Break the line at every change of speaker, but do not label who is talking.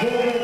Four.